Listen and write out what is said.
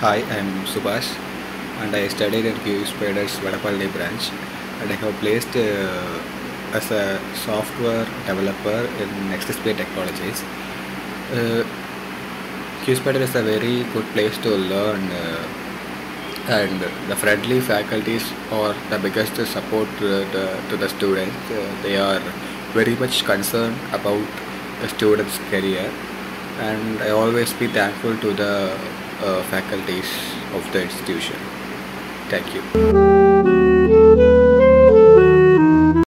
Hi, I'm Subash and I studied in Q Spaders Vadapalani branch and I have placed uh, as a software developer in Nextspay Technologies. Uh, QSpider is a very good place to learn uh, and the friendly faculties are the biggest support to the, to the students. Uh, they are very much concerned about the student's career and I always be thankful to the uh, Uh, faculties of the institution. Thank you.